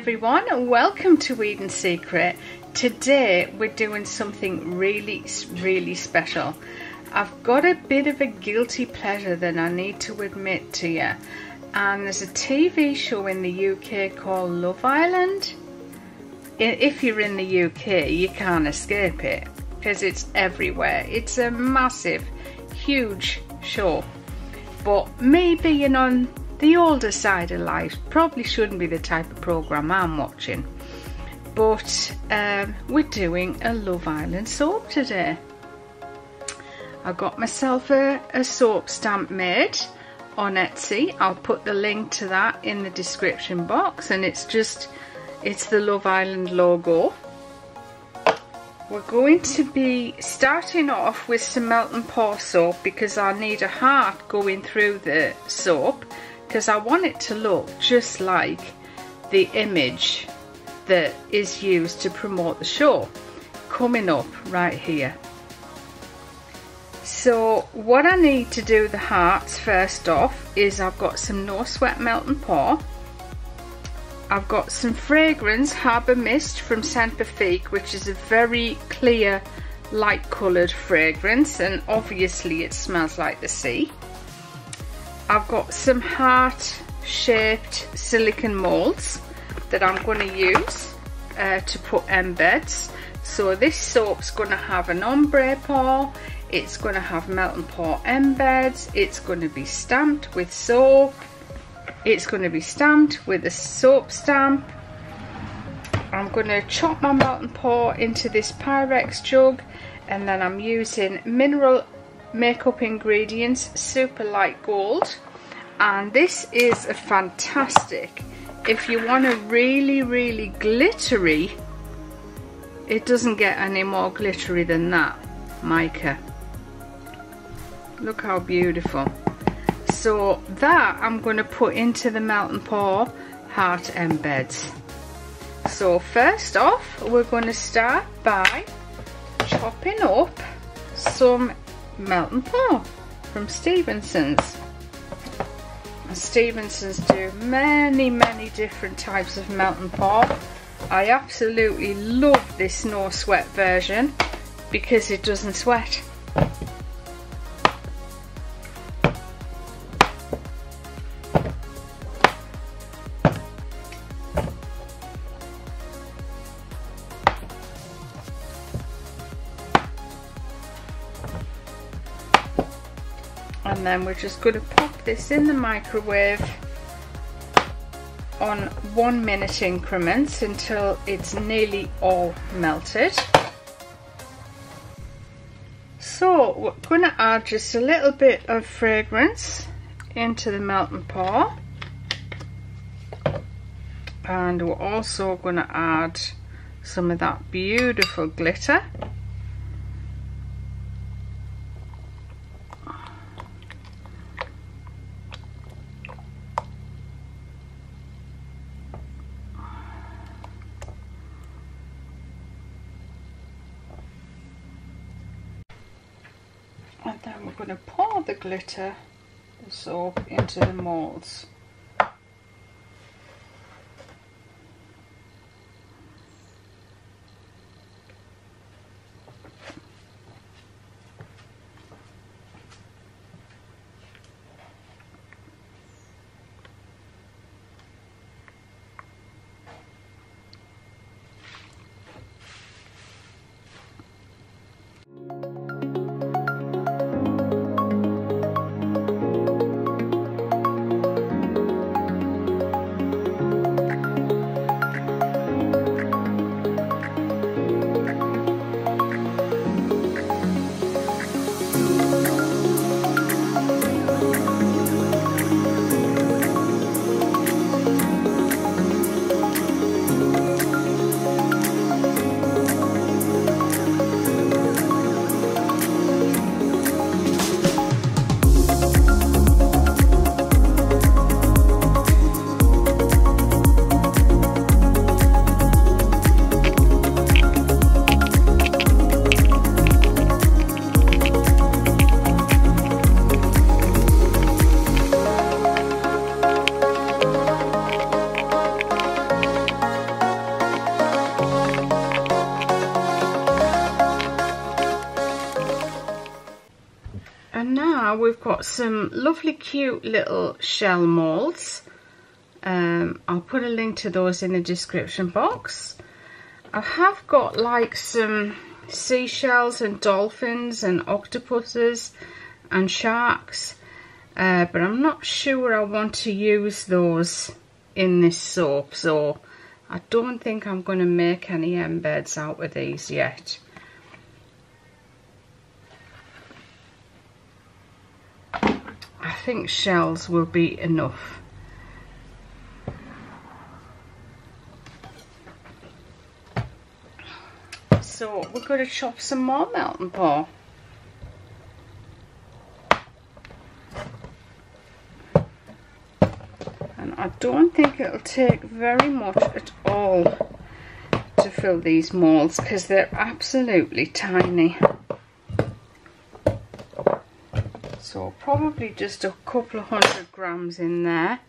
Everyone, welcome to Eden's Secret. Today we're doing something really, really special. I've got a bit of a guilty pleasure that I need to admit to you. And there's a TV show in the UK called Love Island. If you're in the UK, you can't escape it because it's everywhere. It's a massive, huge show. But me being on the older side of life probably shouldn't be the type of program I'm watching. But um, we're doing a Love Island soap today. I got myself a, a soap stamp made on Etsy. I'll put the link to that in the description box and it's just, it's the Love Island logo. We're going to be starting off with some melt and pour soap because I need a heart going through the soap because I want it to look just like the image that is used to promote the show coming up right here. So what I need to do the hearts first off is I've got some no sweat melt and pour. I've got some fragrance Harbour Mist from Saint Pacifique which is a very clear light coloured fragrance and obviously it smells like the sea. I've got some heart shaped silicone molds that I'm going to use uh, to put embeds. So this soap's going to have an ombre pour, it's going to have melt and pour embeds, it's going to be stamped with soap, it's going to be stamped with a soap stamp. I'm going to chop my melt and pour into this Pyrex jug and then I'm using mineral makeup ingredients super light gold and this is a fantastic. If you want a really really glittery it doesn't get any more glittery than that mica look how beautiful. So that I'm going to put into the melt and pour heart embeds so first off we're going to start by chopping up some melt and pour from Stephenson's. Stephenson's do many many different types of and pour. I absolutely love this no sweat version because it doesn't sweat. And then we're just going to pop this in the microwave on one minute increments until it's nearly all melted. So we're going to add just a little bit of fragrance into the melting pot and we're also going to add some of that beautiful glitter and then pour the glitter soap into the molds got some lovely cute little shell molds. Um, I'll put a link to those in the description box. I have got like some seashells and dolphins and octopuses and sharks uh, but I'm not sure I want to use those in this soap so I don't think I'm going to make any embeds out of these yet. I think shells will be enough. So we're going to chop some more melting pot. And I don't think it'll take very much at all to fill these molds because they're absolutely tiny. So probably just a couple of hundred grams in there.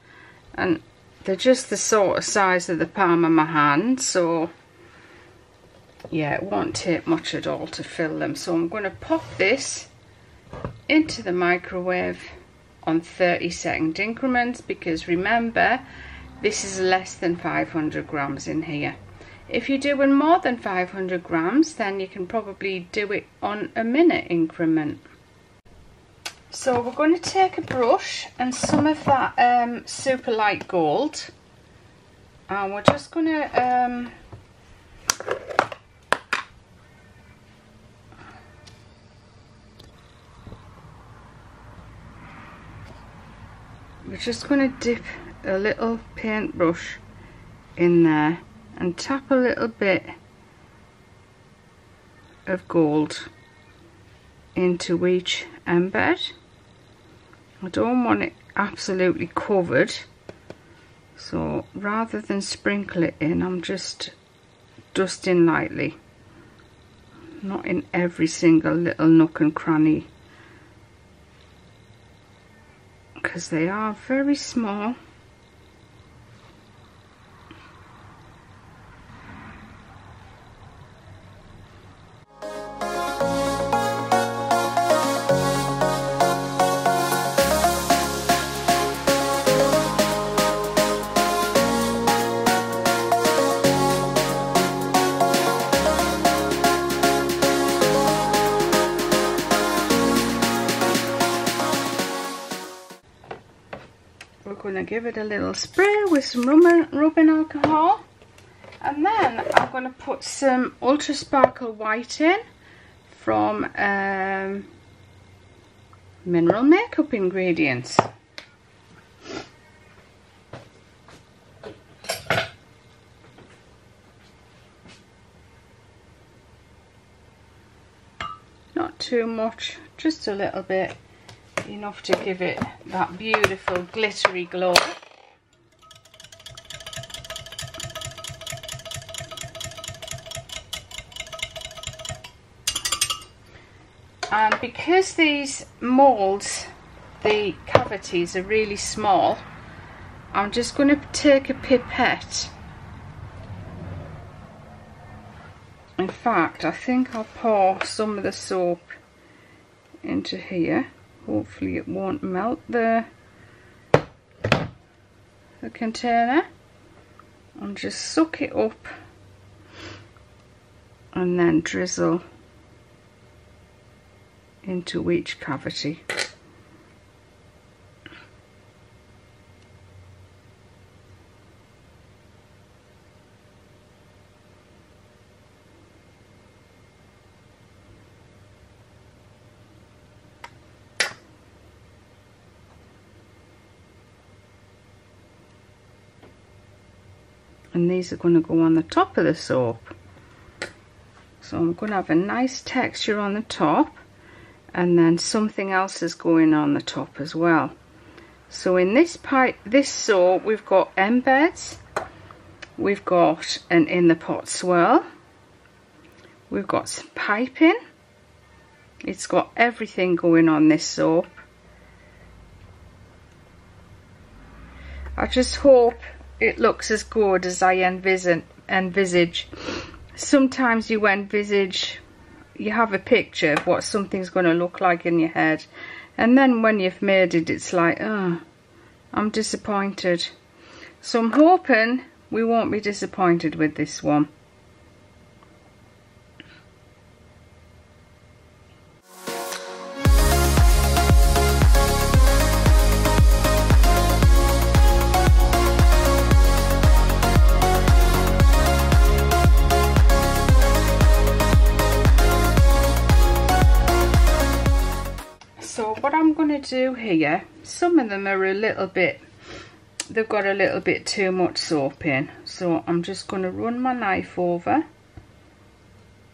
And they're just the sort of size of the palm of my hand. So yeah, it won't take much at all to fill them. So I'm going to pop this into the microwave on 30 second increments because remember this is less than 500 grams in here. If you're doing more than 500 grams then you can probably do it on a minute increment. So we're going to take a brush and some of that um, super light gold and we're just going to um, we're just going to dip a little paintbrush in there and tap a little bit of gold into each embed. I don't want it absolutely covered. So rather than sprinkle it in I'm just dusting lightly. Not in every single little nook and cranny. Because they are very small to give it a little spray with some rubbing, alcohol and then I'm going to put some Ultra Sparkle White in from um, Mineral Makeup Ingredients. Not too much, just a little bit enough to give it that beautiful glittery glow. And because these moulds, the cavities are really small, I'm just going to take a pipette. In fact, I think I'll pour some of the soap into here hopefully it won't melt the the container. And just suck it up and then drizzle into each cavity and these are going to go on the top of the soap. So I'm going to have a nice texture on the top and then something else is going on the top as well. So in this pipe this soap we've got embeds we've got an in the pot swirl. We've got some piping. It's got everything going on this soap. I just hope it looks as good as I envisage. Sometimes you envisage, you have a picture of what something's going to look like in your head And then when you've made it, it's like, oh, I'm disappointed. So I'm hoping we won't be disappointed with this one. Them are a little bit. They've got a little bit too much soap in. So I'm just going to run my knife over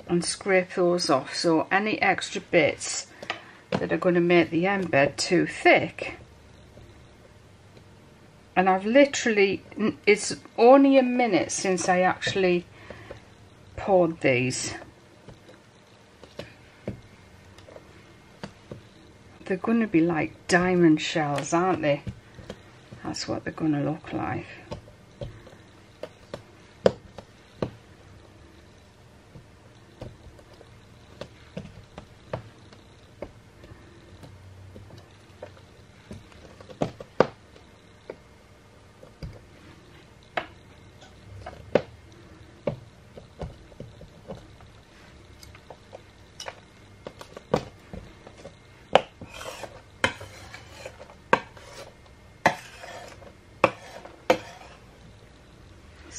and scrape those off. So any extra bits that are going to make the embed too thick. And I've literally it's only a minute since I actually poured these they're going to be like diamond shells aren't they that's what they're going to look like.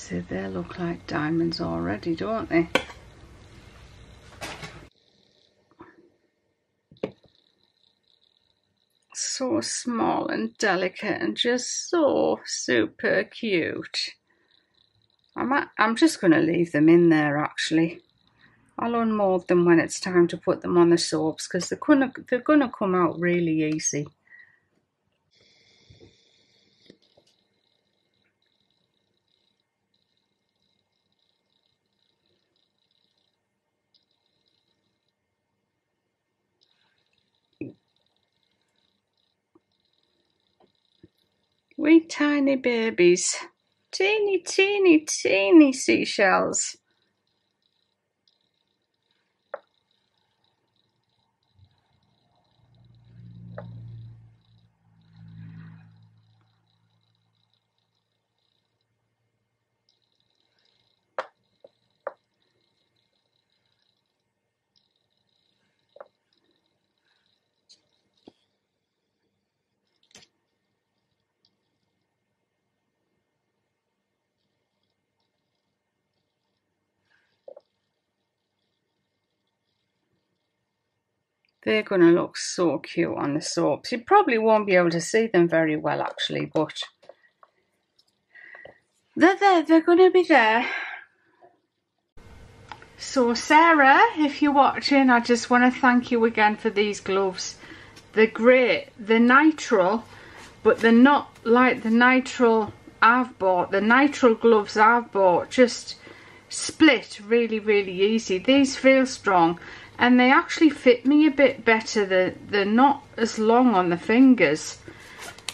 See, they look like diamonds already, don't they? So small and delicate and just so super cute. I'm, I'm just going to leave them in there actually. I'll unmold them when it's time to put them on the soaps because they're gonna they're gonna come out really easy. Tiny babies. Teeny, teeny, teeny seashells. They're going to look so cute on the soaps. You probably won't be able to see them very well actually, but they're there, they're going to be there. So Sarah, if you're watching, I just want to thank you again for these gloves. They're great. They're nitrile, but they're not like the nitrile I've bought. The nitrile gloves I've bought just split really, really easy. These feel strong and they actually fit me a bit better they're, they're not as long on the fingers.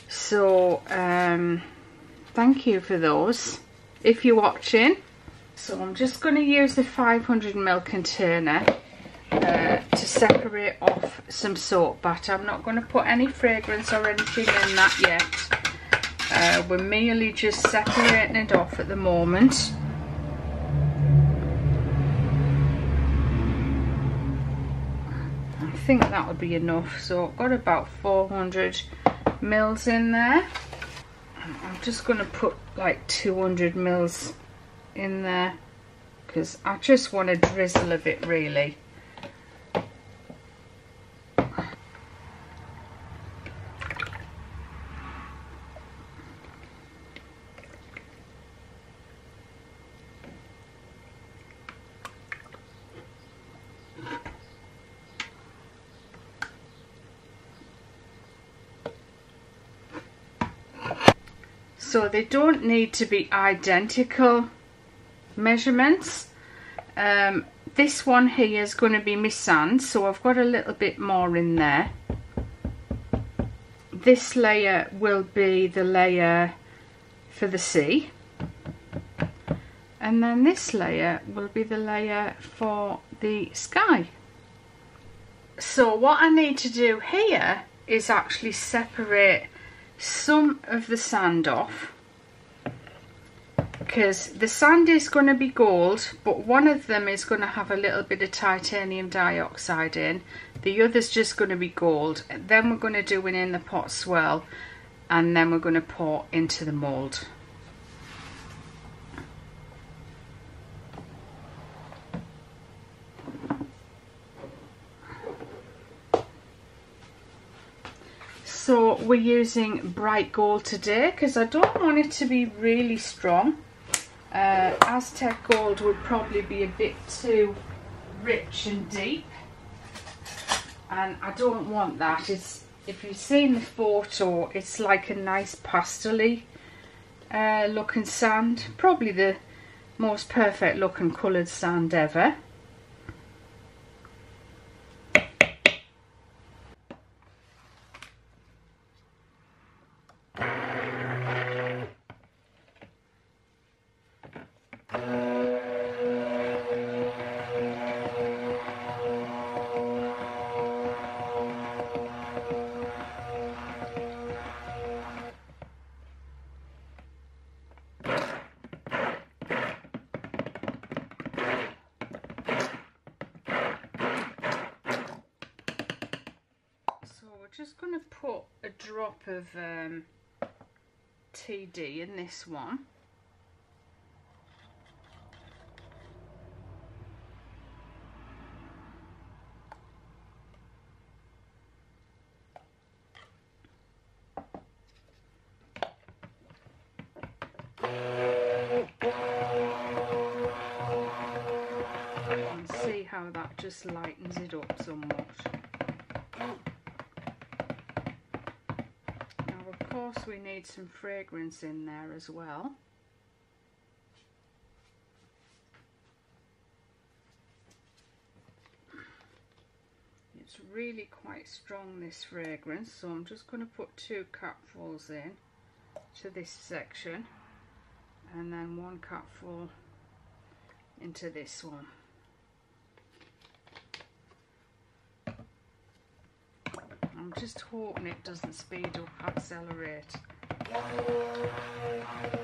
So um, thank you for those. If you're watching. So I'm just going to use the 500ml container uh, to separate off some soap batter. I'm not going to put any fragrance or anything in that yet. Uh, we're merely just separating it off at the moment think that would be enough. So I've got about 400 mils in there. I'm just going to put like 200 mils in there because I just want to drizzle a bit really. So they don't need to be identical measurements. Um, this one here is going to be my sand so I've got a little bit more in there. This layer will be the layer for the sea and then this layer will be the layer for the sky. So what I need to do here is actually separate some of the sand off. Because the sand is going to be gold but one of them is going to have a little bit of titanium dioxide in. The other's just going to be gold. Then we're going to do an in the pot swirl and then we're going to pour into the mould So we're using bright gold today because I don't want it to be really strong. Uh, Aztec gold would probably be a bit too rich and deep. And I don't want that. It's If you've seen the photo, it's like a nice pastely uh, looking sand. Probably the most perfect looking coloured sand ever. Just going to put a drop of um, TD in this one. Some fragrance in there as well. It's really quite strong this fragrance so I'm just going to put two cupfuls in to this section and then one cupful into this one. I'm just hoping it doesn't speed up, accelerate. Thank you.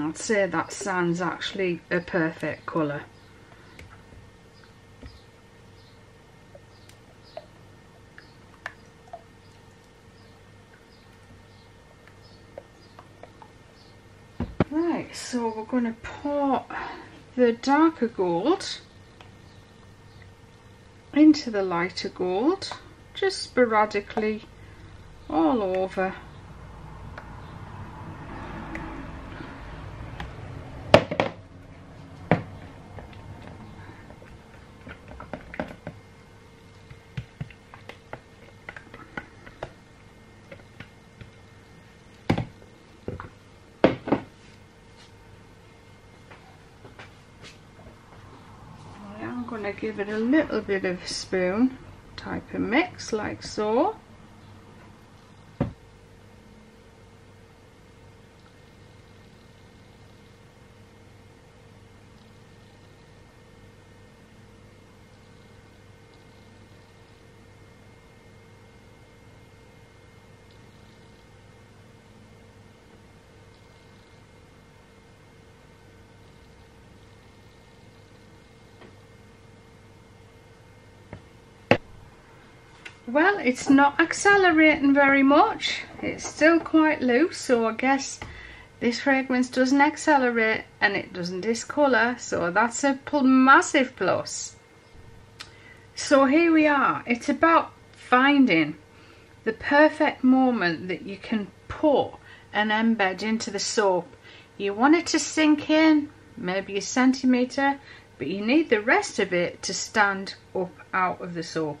I'd say that sand's actually a perfect colour. Right, so we're going to pour the darker gold into the lighter gold, just sporadically all over going to give it a little bit of spoon. Type of mix like so Well, it's not accelerating very much. It's still quite loose, so I guess this fragrance doesn't accelerate and it doesn't discolour, so that's a massive plus. So here we are. It's about finding the perfect moment that you can pour an embed into the soap You want it to sink in, maybe a centimetre, but you need the rest of it to stand up out of the soap.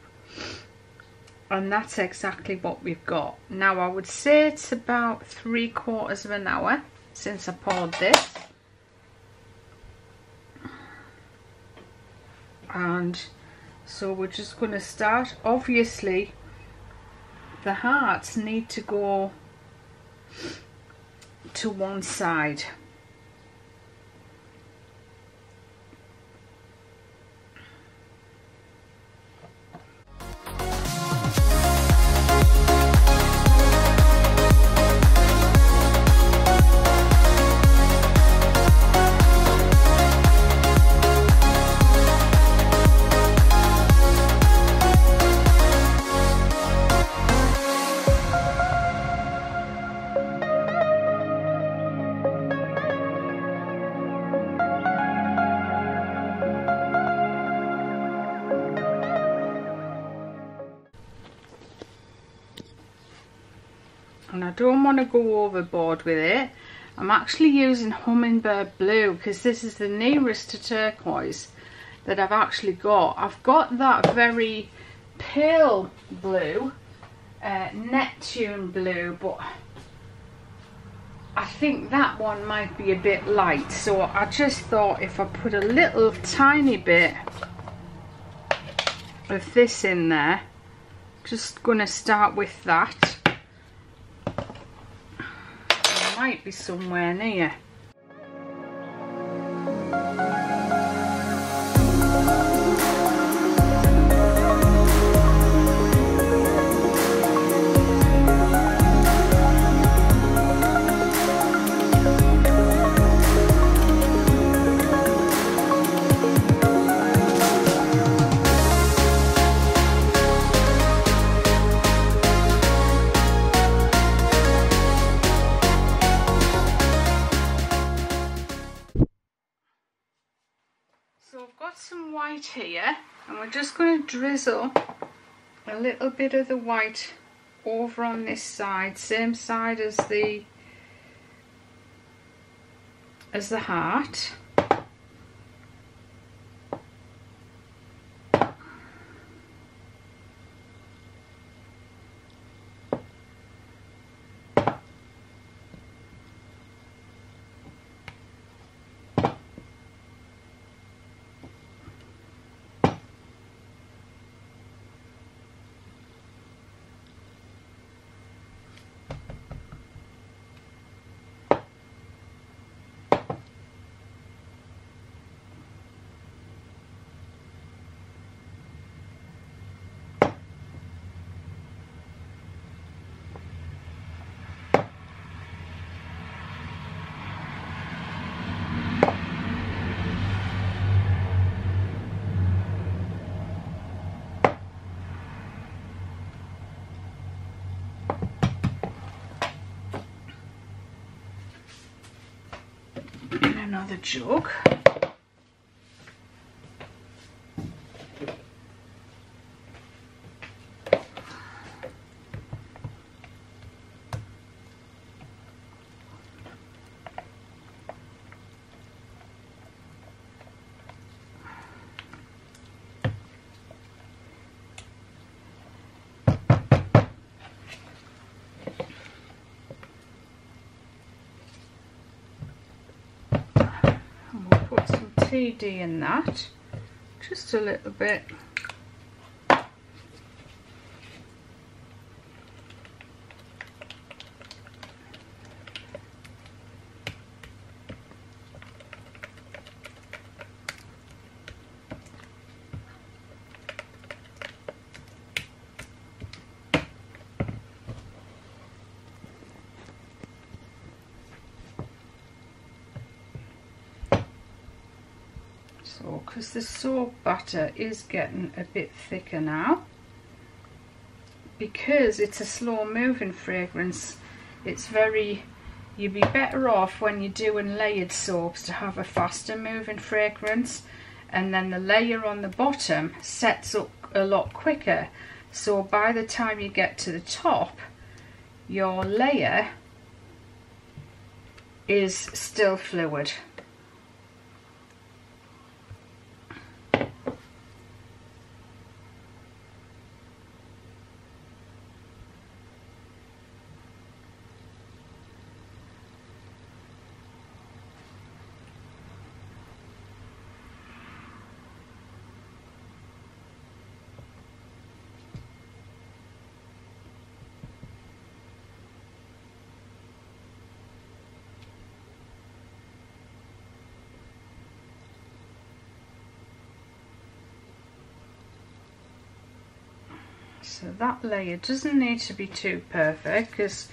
And that's exactly what we've got. Now I would say it's about three quarters of an hour since I poured this. And so we're just going to start. Obviously, the hearts need to go to one side. Want to go overboard with it. I'm actually using Hummingbird Blue because this is the nearest to turquoise that I've actually got. I've got that very pale blue uh, Neptune blue but I think that one might be a bit light. So I just thought if I put a little tiny bit of this in there just gonna start with that might be somewhere near. Here and we're just going to drizzle a little bit of the white over on this side same side as the as the heart another jug. TD in that, just a little bit. Because the soap butter is getting a bit thicker now because it's a slow moving fragrance it's very you'd be better off when you're doing layered soaps to have a faster moving fragrance and then the layer on the bottom sets up a lot quicker so by the time you get to the top your layer is still fluid. So that layer doesn't need to be too perfect because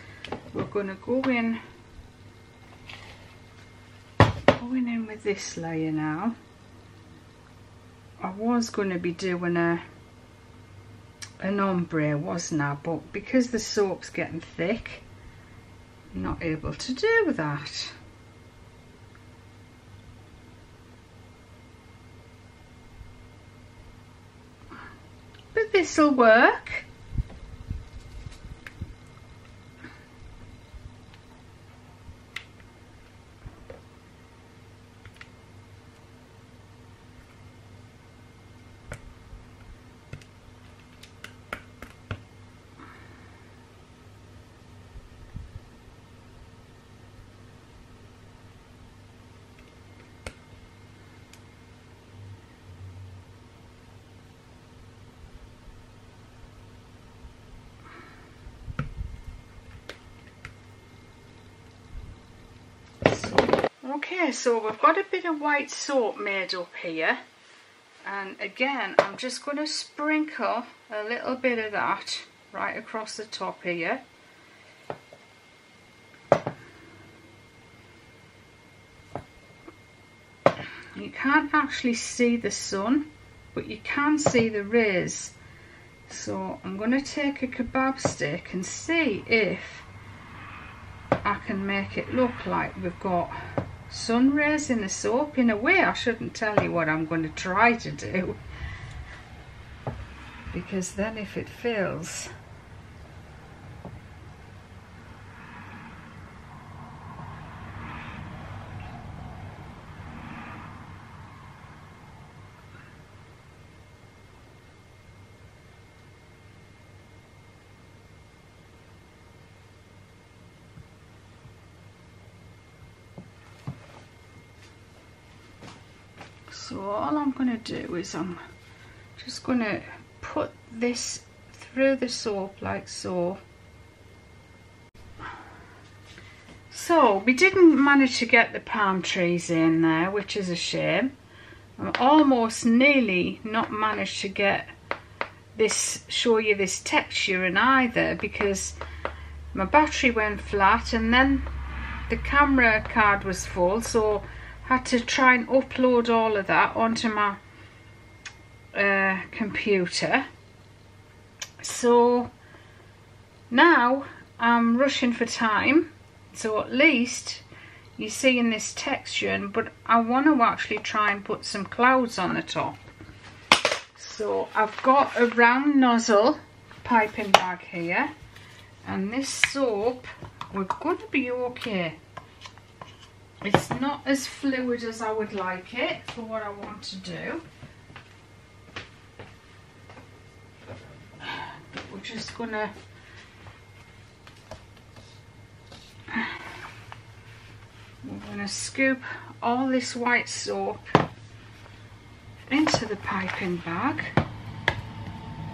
we're going to go in going in with this layer now. I was going to be doing a an ombre wasn't I but because the soap's getting thick not able to do that. This'll work. Okay, so we've got a bit of white soap made up here. And again, I'm just going to sprinkle a little bit of that right across the top here. You can't actually see the sun, but you can see the rays. So I'm going to take a kebab stick and see if I can make it look like we've got sun rays in the soap. In a way, I shouldn't tell you what I'm going to try to do. Because then if it fails, All I'm going to do is I'm just going to put this through the soap like so. So we didn't manage to get the palm trees in there, which is a shame. I'm almost nearly not managed to get this, show you this texture in either because my battery went flat and then the camera card was full so had to try and upload all of that onto my uh, computer. So now I'm rushing for time. So at least you're seeing this texture but I want to actually try and put some clouds on the top. So I've got a round nozzle piping bag here and this soap we're going to be okay it's not as fluid as I would like it for what I want to do. But we're just gonna we're gonna scoop all this white soap into the piping bag.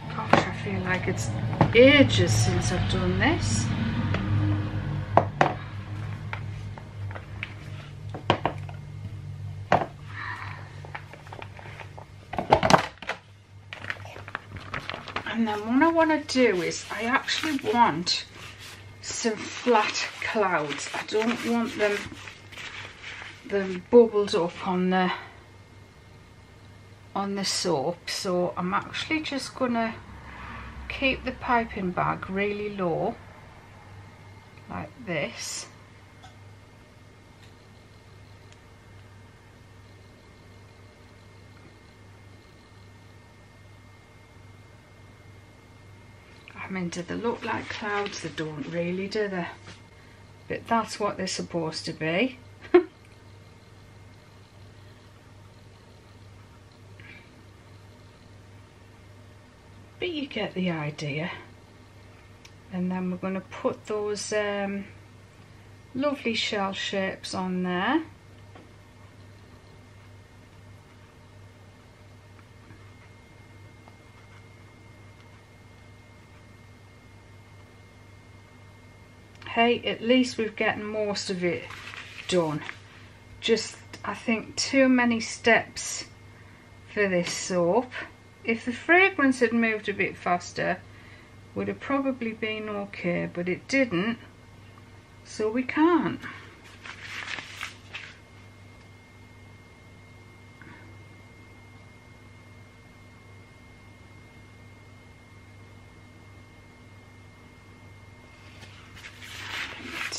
Gosh, I feel like it's ages since I've done this. Then what I want to do is I actually want some flat clouds. I don't want them them bubbled up on the on the soap. So I'm actually just gonna keep the piping bag really low like this I mean, do they look like clouds? They don't really, do they? but that's what they're supposed to be. but you get the idea. And then we're going to put those um, lovely shell shapes on there. Hey at least we've gotten most of it done. Just I think too many steps for this soap. If the fragrance had moved a bit faster would have probably been okay but it didn't so we can't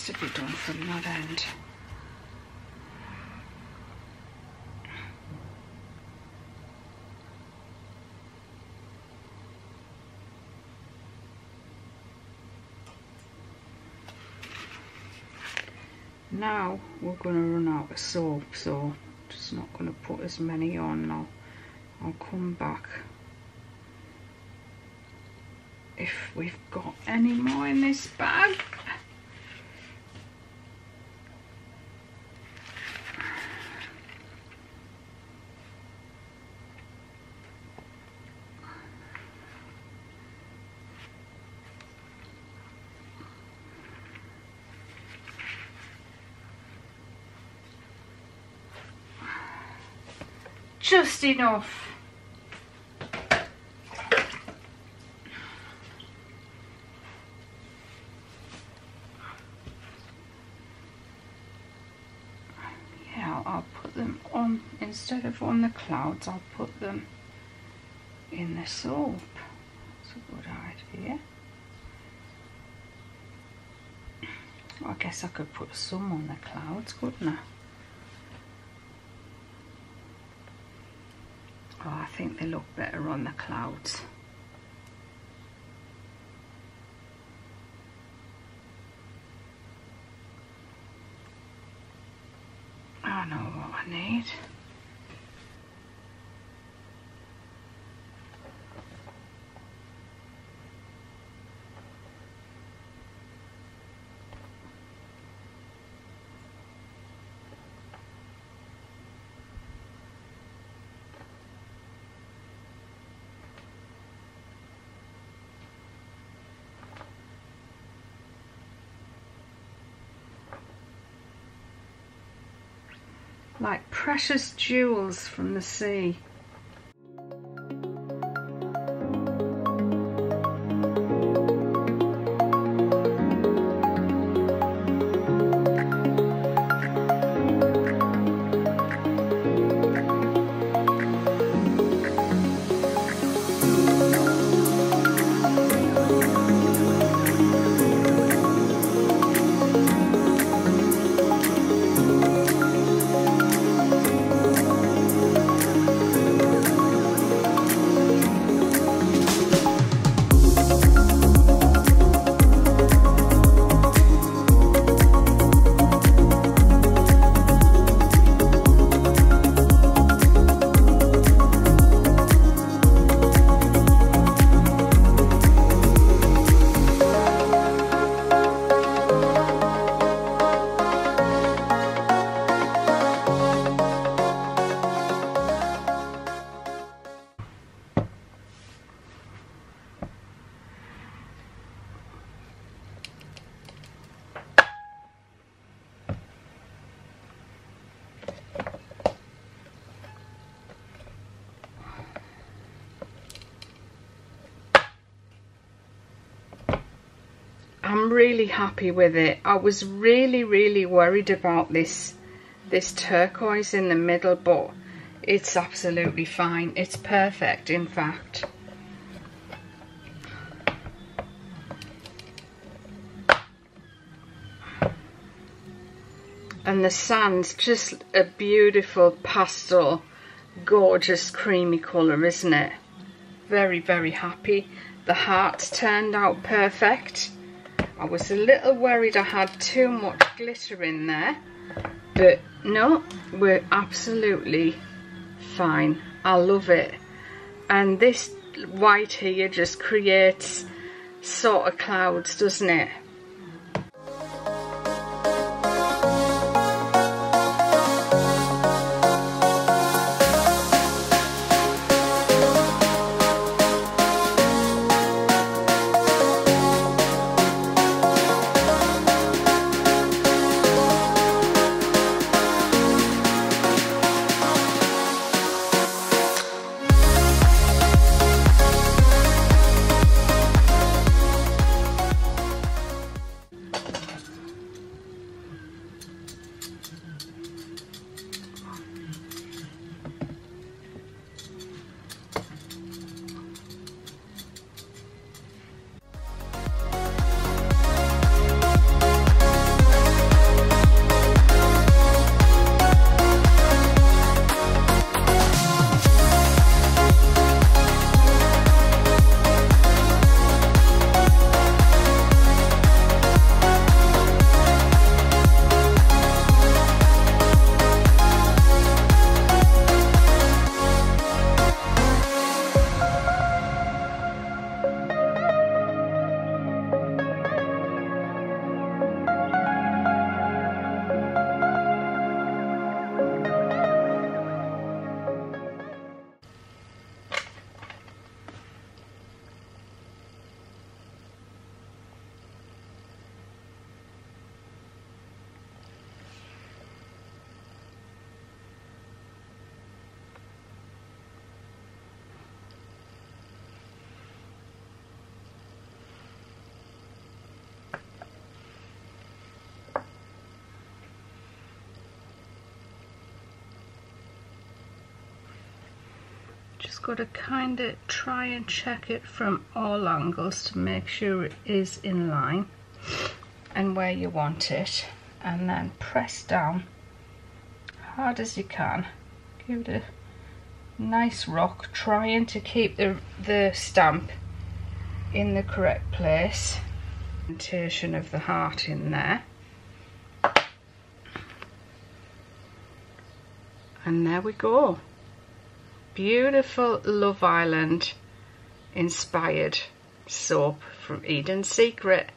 to be done from that end. Now we're going to run out of soap so just not going to put as many on now. I'll come back if we've got any more in this bag. Just enough. Yeah, I'll put them on, instead of on the clouds, I'll put them in the soap. That's a good idea. I guess I could put some on the clouds, couldn't I? Oh, I think they look better on the clouds. I know what I need. Like precious jewels from the sea. Happy with it. I was really, really worried about this, this turquoise in the middle, but it's absolutely fine. It's perfect, in fact. And the sand's just a beautiful pastel, gorgeous creamy colour, isn't it? Very, very happy. The hearts turned out perfect. I was a little worried I had too much glitter in there, but no, we're absolutely fine. I love it. And this white here just creates sort of clouds, doesn't it? Just got to kind of try and check it from all angles to make sure it is in line and where you want it. And then press down hard as you can. Give it a nice rock trying to keep the, the stamp in the correct place. Orientation of the heart in there. And there we go beautiful Love Island inspired soap from Eden Secret.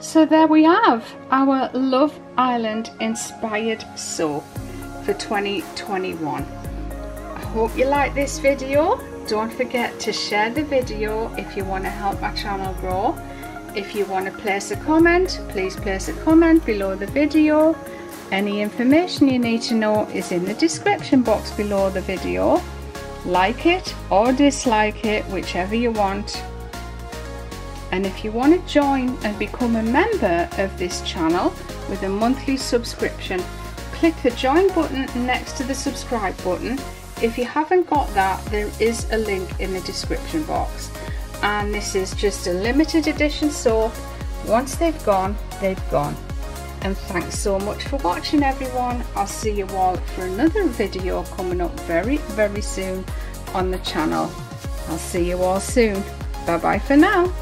So there we have our Love Island inspired soap for 2021. I hope you like this video. Don't forget to share the video if you want to help my channel grow. If you want to place a comment, please place a comment below the video. Any information you need to know is in the description box below the video. Like it or dislike it, whichever you want. And if you want to join and become a member of this channel with a monthly subscription, click the join button next to the subscribe button. If you haven't got that, there is a link in the description box. And this is just a limited edition soap. Once they've gone, they've gone. And thanks so much for watching everyone. I'll see you all for another video coming up very, very soon on the channel. I'll see you all soon. Bye bye for now.